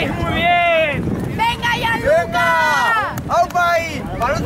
¡Vais muy bien! ¡Venga, Gianluca! ¡Aupa ahí! ¡Para